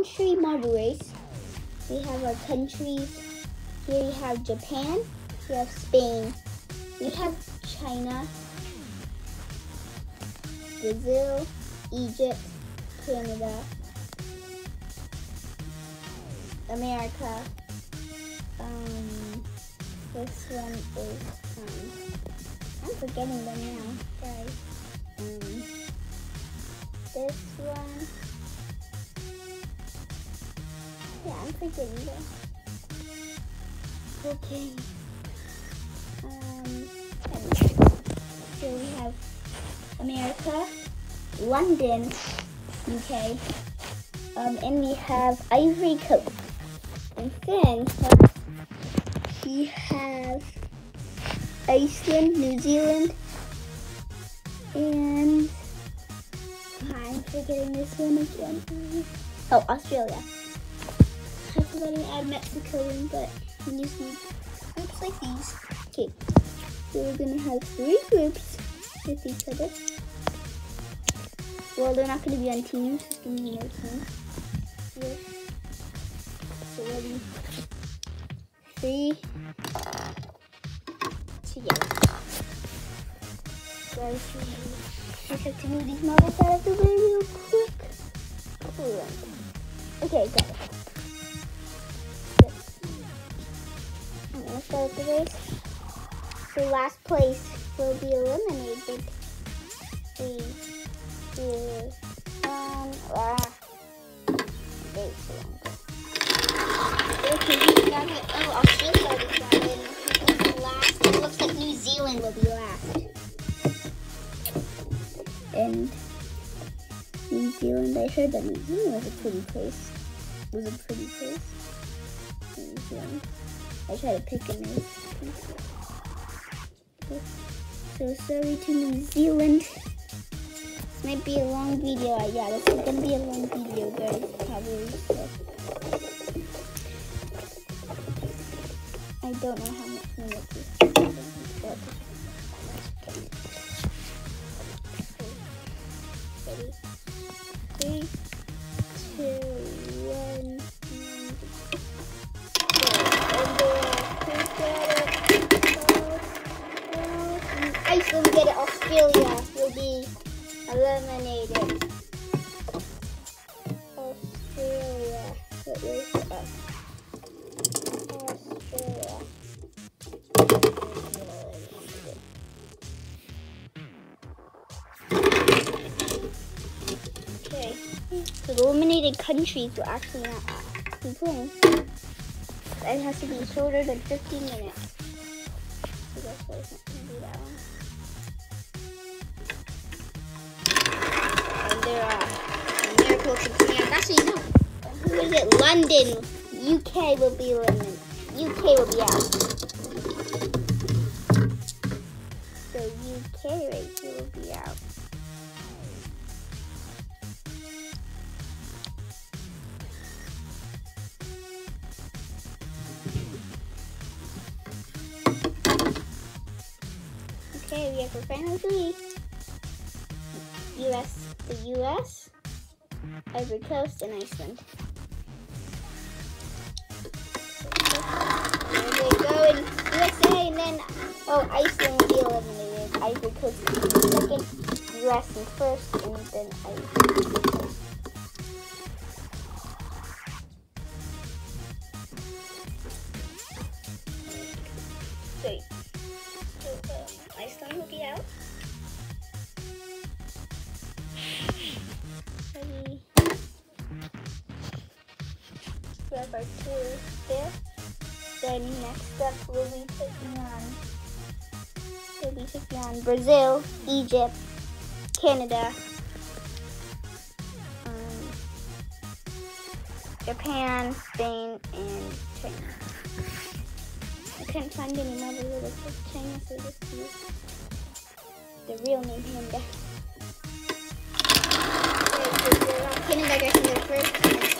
country marble race. We have our countries. Here we have Japan. We have Spain. We have China, Brazil, Egypt, Canada, America. Um, this one is, um, I'm forgetting them now, guys. Um, this one, yeah, I'm forgetting them. Okay. Um, here we have America, London, UK, um, and we have Ivory Coast. And then we have Iceland, New Zealand, and I'm forgetting this one again. Oh, Australia. In, but just need groups like these. Okay, so we're gonna have three groups with each other. Well, they're not gonna be on teams, it's gonna be no. Here. So ready? Three. Together. I have to move these models out of the way real quick. Okay, got it. I'm the last place will be eliminated. Three, two, one. Ah. Wait, so long. Okay, we got it. Oh, Australia is it. Last. It looks like New Zealand will be last. And New Zealand, I heard that New Zealand was a pretty place. Was a pretty place. New Zealand. I try to pick a nice place. So sorry to New Zealand. This might be a long video. Yeah, this is gonna be a long video, guys. Probably. So. I don't know how eliminated. Australia. What is it? Australia. Okay. So the eliminated countries will actually not be playing. It has to be shorter than 15 minutes. So Who is it? London. UK will be London. UK will be out. So UK right here will be out. Okay, we have our final three. US, the US, Ivory Coast, and Iceland. There they go in USA, and then, oh, Iceland will be eliminated. Ivory Coast in second, US in first, and then Coast. We have our two there. Then next up we'll be taking on we'll be taking on Brazil, Egypt, Canada, um, Japan, Spain, and China. I couldn't find any models that like China, I just used the real name Panda. Okay, so we're on Canada there first,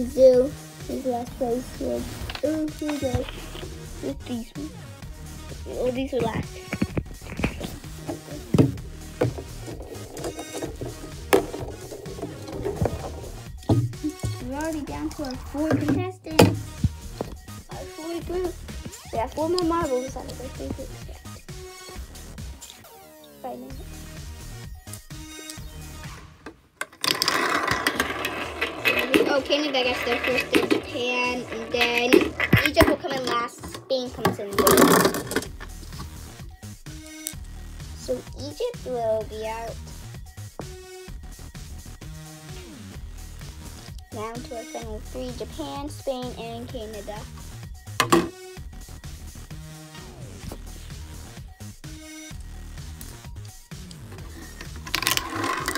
So, Brazil is last place. So, oh, here we go. With these ones. Oh, these are last. We're already down to our four contestants. Our four group. We have four more marbles out of minutes. Canada gets their first, then Japan, and then Egypt will come in last. Spain comes in third. So Egypt will be out. Now to our final three, Japan, Spain, and Canada.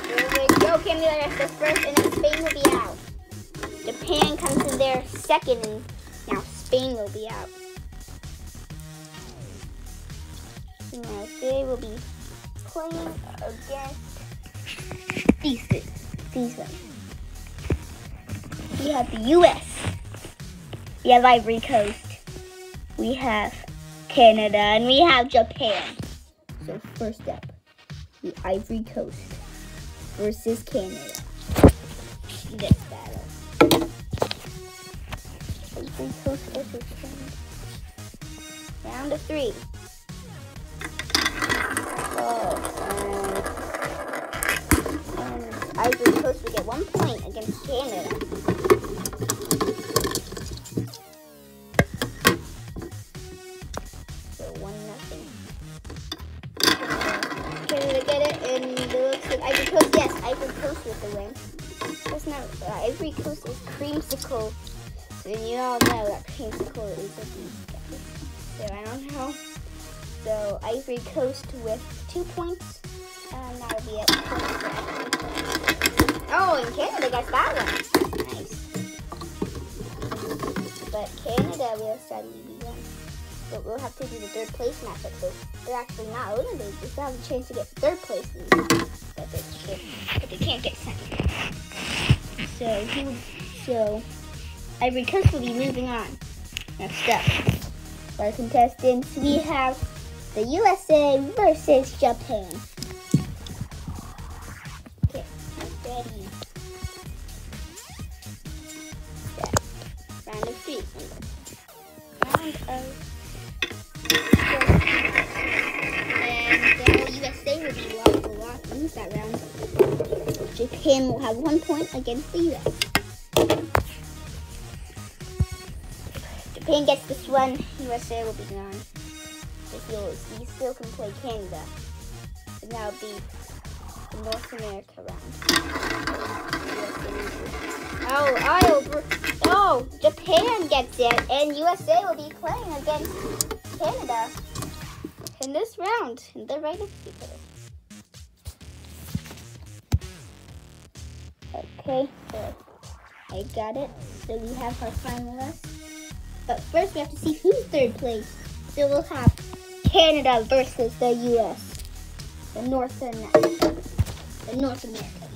Here we go, Canada gets the first, and then Spain will be out. Japan comes in there second, and now Spain will be out. Now they will be playing against these these ones. We have the U.S. We have Ivory Coast. We have Canada, and we have Japan. So first up, the Ivory Coast versus Canada. This battle. Versus Canada. Round of three. Oh, and, and Ivory Coast will get one point against Canada. Is a. So I don't know. So Ivory Coast with two points. And that'll be it. Oh, and Canada gets that one. Nice. But Canada will be one. But we'll have to do the third place matchup. So they're actually not eliminated. They still have a chance to get third place. But they, should, but they can't get second. So, so Ivory Coast will be moving on. Next up, for our contestants, we have the USA versus Japan. Okay, ready. Set. Round of three. Round of USA. Uh, Japan will have one point against the US. Japan gets this one, USA will be gone. If you'll, you still can play Canada. And that'll be the North America round. Oh, I over. oh, Japan gets it, and USA will be playing against Canada in this round. And they're right next to. Okay, so I got it. So we have our finalists. But first we have to see who's third place. So we'll have Canada versus the US. The North and the North America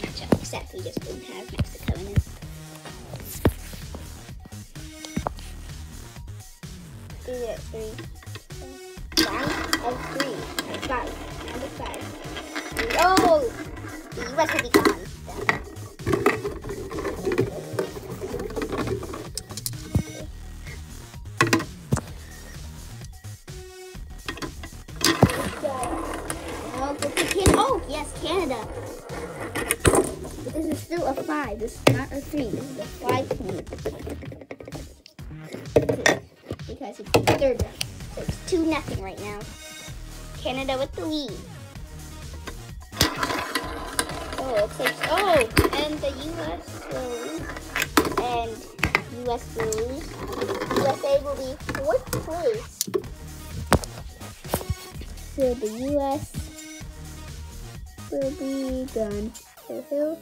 matchup. Except we just don't have Mexico in it. It three. Round three. Five. Of five. Oh! The US will be gone. Oh, yes, Canada. But this is still a five. This is not a three. This is a five point. Because it's the third round. So it's two nothing right now. Canada with the lead. Oh, looks oh, and the U.S. lose, and U.S. will. USA will be fourth place. So the U.S. will be done. So he'll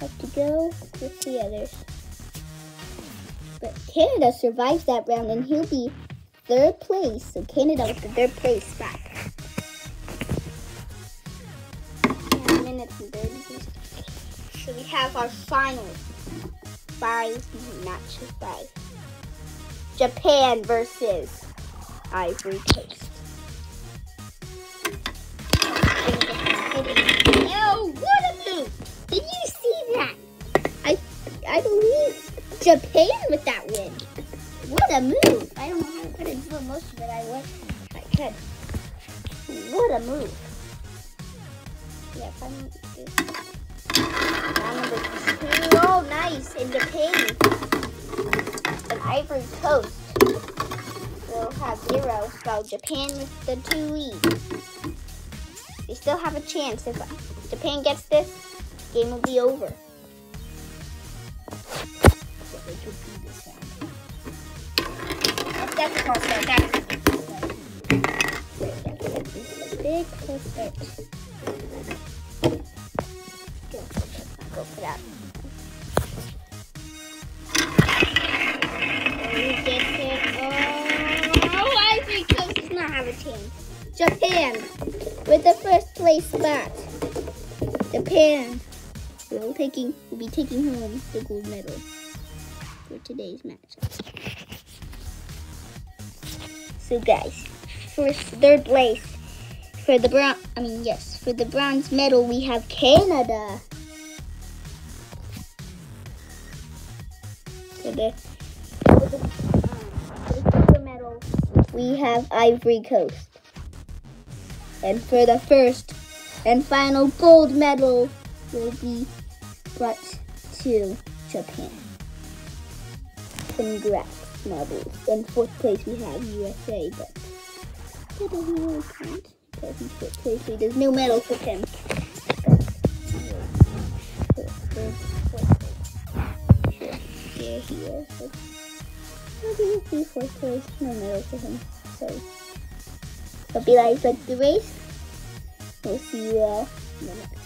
have to go with the others. But Canada survives that round, and he'll be third place. So Canada with the third place spot. So we have our final five matches by Japan versus Ivory Coast. I believe Japan with that win. What a move! I don't know how to put it in slow motion, but I wish I could. What a move! Yeah, if I'm number two. Oh, nice! In Japan, an Ivory Coast will have zero. So Japan with the two lead. They still have a chance. If Japan gets this, game will be over. That's a close start. That's a big close start. Go for that. Oh. Oh, does not have a chance. Japan with the first place spot. Japan will taking will be taking home the gold medal for today's match. So guys, first third place for the bronze. I mean yes, for the bronze medal we have Canada. For the for the, um, for the silver medal we have Ivory Coast. And for the first and final gold medal will be brought to Japan. Congrats, Marbles. In fourth place we have USA, but that doesn't really count because in fourth place there's no medal for him. Here he is. Fourth place, no medal for him. So Hope you guys liked the race. We'll see you all in the next